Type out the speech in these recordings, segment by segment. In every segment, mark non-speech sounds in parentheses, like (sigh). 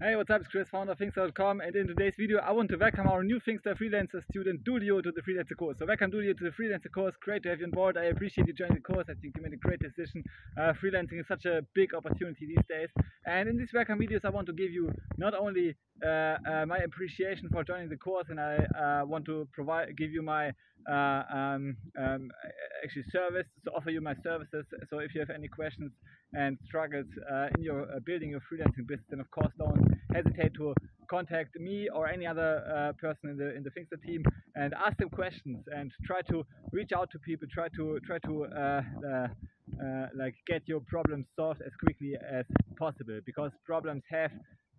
Hey, what's up? It's Chris, founder of Finxter.com, and in today's video, I want to welcome our new Finxter freelancer student, Dulio, to the freelancer course. So, welcome, Dulio, to the freelancer course. Great to have you on board. I appreciate you joining the course. I think you made a great decision. Uh, freelancing is such a big opportunity these days. And in these welcome videos, I want to give you not only uh, uh, my appreciation for joining the course, and I uh, want to provide, give you my um, um, actually service to offer you my services. So if you have any questions and struggles uh, in your uh, building your freelancing business, then of course don't hesitate to contact me or any other uh, person in the in the Finxter team and ask them questions and try to reach out to people. Try to try to uh, uh, uh, like get your problems solved as quickly as possible because problems have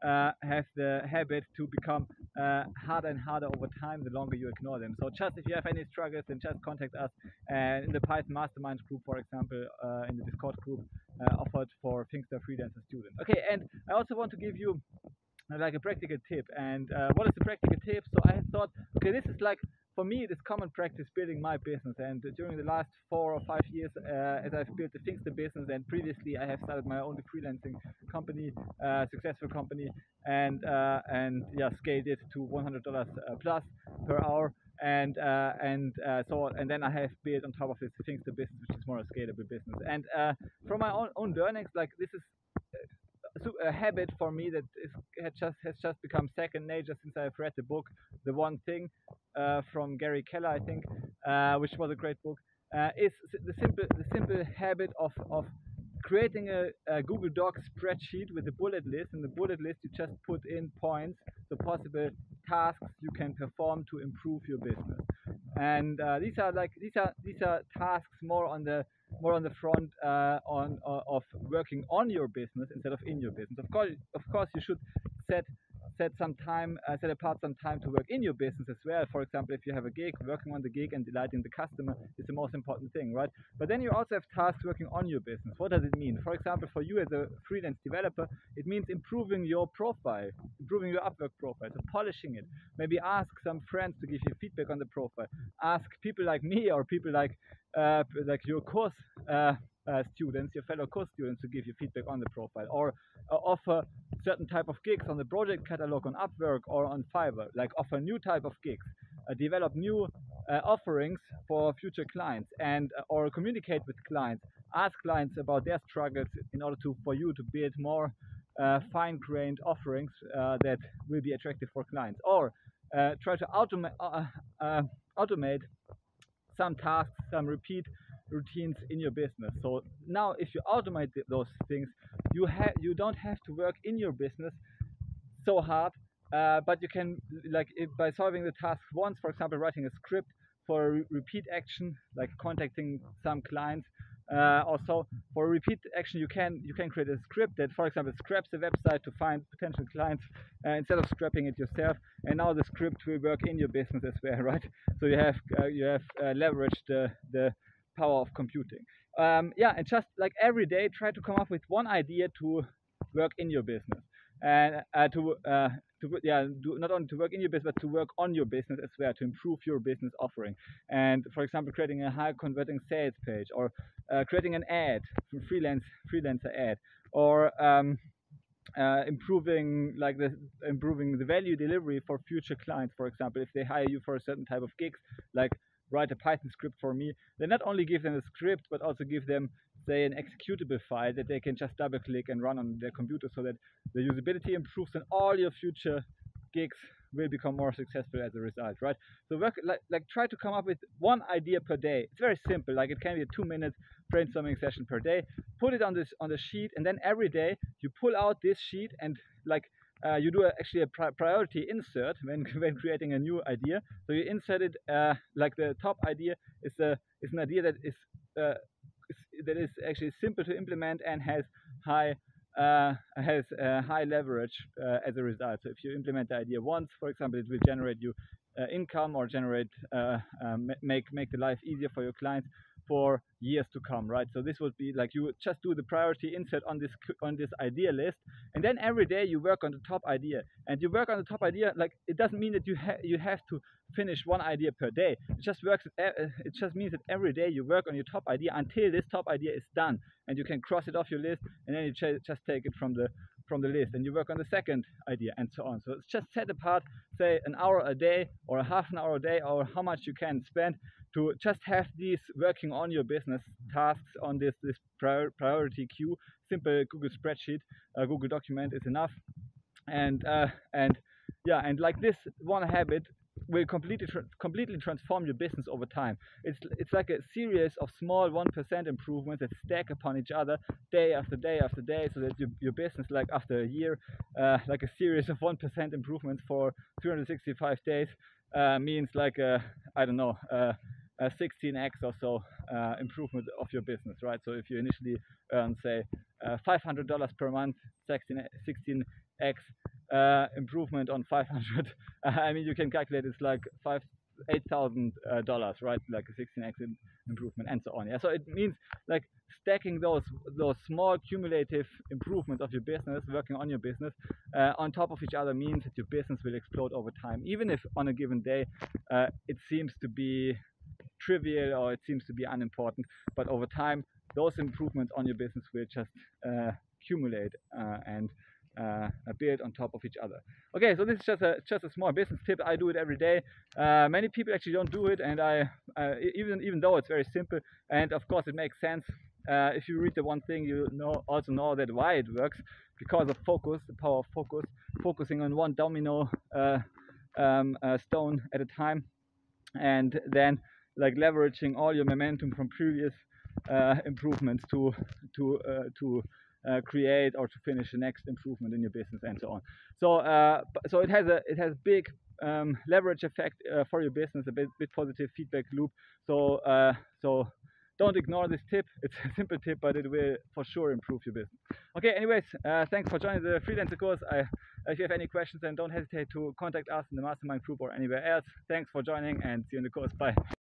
uh, have the habit to become uh, harder and harder over time the longer you ignore them. So just if you have any struggles, then just contact us. And in the Python Mastermind group, for example, uh, in the Discord group, uh, offered for Finxter freelancer students. Okay, and I also want to give you uh, like a practical tip. And uh, what is the practical tip? So I thought, okay, this is like for me, it is common practice building my business. And during the last four or five years, uh, as I've built the Finxter business, and previously I have started my own freelancing company, uh, successful company, and uh, and yeah, scaled it to $100 uh, plus per hour. And uh, and uh, so and then I have built on top of this Finxter business, which is more a scalable business. And from my own own learnings, like this is a habit for me that is has just has just become second nature since I've read the book, The One Thing, uh, from Gary Keller, I think, uh, which was a great book. Uh, is the simple the simple habit of of creating a, a, Google Docs spreadsheet with a bullet list. In the bullet list, you just put in points, the possible tasks you can perform to improve your business. And uh, these are like these are these are tasks more on the more on the front uh, on uh, of working on your business instead of in your business. Of course, of course, you should set set some time, uh, set apart some time to work in your business as well. For example, if you have a gig, working on the gig and delighting the customer is the most important thing, right? But then you also have tasks working on your business. What does it mean? For example, for you as a freelance developer, it means improving your profile, improving your Upwork profile, so polishing it. Maybe ask some friends to give you feedback on the profile. Ask people like me or people like uh, like your course uh, uh, students, your fellow course students, to give you feedback on the profile, or uh, offer certain type of gigs on the project catalog on Upwork or on Fiverr, like offer new type of gigs, uh, develop new uh, offerings for future clients, and or communicate with clients, ask clients about their struggles in order to for you to build more fine-grained offerings that will be attractive for clients, or try to automa automate some tasks, some repeat routines in your business. So now if you automate those things, you have you don't have to work in your business so hard, uh, but you can like if, by solving the task once, for example, writing a script for a re repeat action, like contacting some clients. Uh, also, for repeat action, you can you can create a script that, for example, scraps the website to find potential clients uh, instead of scrapping it yourself. And now the script will work in your business as well, (laughs) right? So you have uh, you have uh, leveraged the the power of computing. Um, yeah, and just like every day, try to come up with one idea to work in your business and uh, to uh, to yeah do, not only to work in your business but to work on your business as well to improve your business offering. And for example creating a high converting sales page or uh, creating an ad freelance freelancer ad or um, uh, improving like the improving the value delivery for future clients for example if they hire you for a certain type of gigs like write a Python script for me, then not only give them a script, but also give them, say, an executable file that they can just double click and run on their computer so that the usability improves and all your future gigs will become more successful as a result, right? So work like, like try to come up with one idea per day. It's very simple. Like it can be a two minute brainstorming session per day. Put it on this on the sheet, and then every day you pull out this sheet and like uh, you do a, actually a pri priority insert when, (laughs) when creating a new idea. So you insert it uh, like the top idea is a is an idea that is uh, that is actually simple to implement and has high uh, has high leverage uh, as a result. So if you implement the idea once, for example, it will generate you uh, income or generate make make the life easier for your clients for years to come, right? So this would be like you just do the priority insert on this on this idea list, and then every day you work on the top idea. And you work on the top idea like it doesn't mean that you ha you have to finish one idea per day. It just works. Uh, it just means that every day you work on your top idea until this top idea is done, and you can cross it off your list, and then you just take it from the from the list and you work on the second idea and so on. So it's just set apart, say an hour a day or a half an hour a day or how much you can spend to just have these working on your business tasks on this this prior, priority queue. Simple Google spreadsheet, uh, Google document is enough, and uh, and yeah, and like this one habit will completely tra completely transform your business over time. It's it's like a series of small one percent improvements that stack upon each other day after day after day, so that your, your business like after a year, uh, like a series of one percent improvements for 365 days uh, means like a I don't know. Uh, a 16x or so uh, improvement of your business, right? So if you initially earn, say, uh, $500 per month, 16, 16x uh, improvement on 500, (laughs) I mean, you can calculate it's like five, eight thousand uh, dollars, right? Like a 16x improvement and so on. Yeah. So it means like stacking those those small cumulative improvements of your business, working on your business, uh, on top of each other means that your business will explode over time. Even if on a given day uh, it seems to be trivial or it seems to be unimportant, but over time those improvements on your business will just uh, accumulate uh, and uh, build on top of each other. Okay, so this is just a just a small business tip. I do it every day. Uh, many people actually don't do it, and I uh, even even though it's very simple, and of course it makes sense. Uh, if you read the one thing, you know also know that why it works because of focus, the power of focus, focusing on one domino uh, um, uh, stone at a time, and then like leveraging all your momentum from previous improvements to to to uh, create or to finish the next improvement in your business and so on. So uh, so it has a it has big um, leverage effect uh, for your business, a bit, bit positive feedback loop. So uh, so don't ignore this tip. (laughs) It's a simple tip, but it will for sure improve your business. Okay, anyways, uh, thanks for joining the freelancer course. I, if you have any questions, then don't hesitate to contact us in the mastermind group or anywhere else. Thanks for joining and see you in the course. Bye.